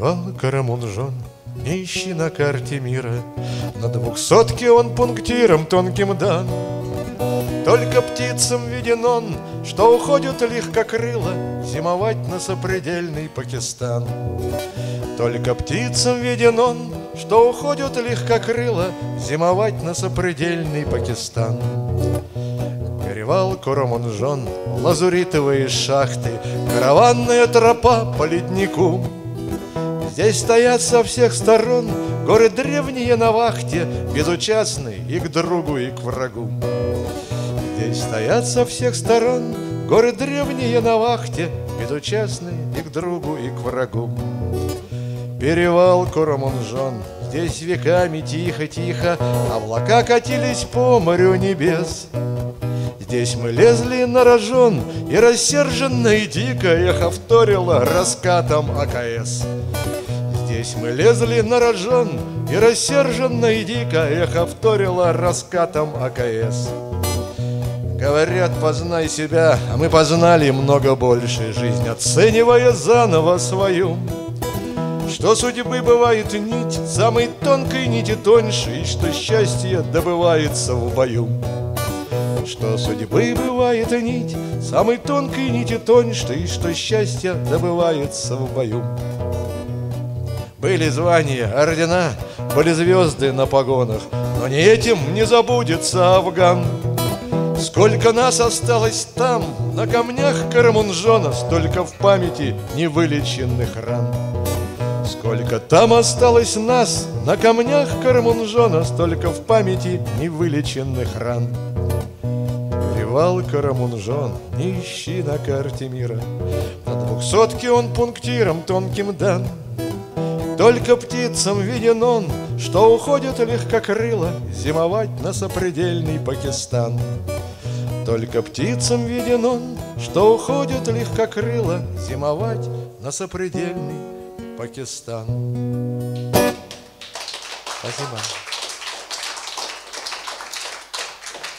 Перевал Карамунжон не ищи на карте мира, На двухсотке он пунктиром тонким дан. Только птицам виден он, что уходят легкокрыло Зимовать на сопредельный Пакистан. Только птицам виден он, что уходят легкокрыло Зимовать на сопредельный Пакистан. Перевал Куромунжон, лазуритовые шахты, Караванная тропа по леднику. Здесь стоят со всех сторон горы древние на вахте, Безучастные и к другу, и к врагу. Здесь стоят со всех сторон горы древние на вахте, Безучастные и к другу, и к врагу. Перевал Куромунжон, здесь веками тихо-тихо Облака катились по морю небес. Здесь мы лезли на рожон, и рассерженно и дико Эхо вторило раскатом АКС. Здесь мы лезли на рожон, и рассерженно и дико Эхо вторило раскатом АКС. Говорят, познай себя, а мы познали много больше Жизнь, оценивая заново свою. Что судьбы бывает нить, самой тонкой нити тоньше, И что счастье добывается в бою. Что судьбы бывает нить, самой тонкой нити тоньше, И что счастье добывается в бою. Были звания, ордена, были звезды на погонах, Но не этим не забудется Афган. Сколько нас осталось там, на камнях Карамунжона, Столько в памяти невылеченных ран. Сколько там осталось нас, на камнях Карамунжона, Столько в памяти невылеченных ран. Перевал Карамунжон, не ищи на карте мира, На двухсотке он пунктиром тонким дан. Только птицам виден он, что уходит легкокрыло Зимовать на сопредельный Пакистан. Только птицам виден он, что уходит легкокрыло Зимовать на сопредельный Пакистан. Спасибо.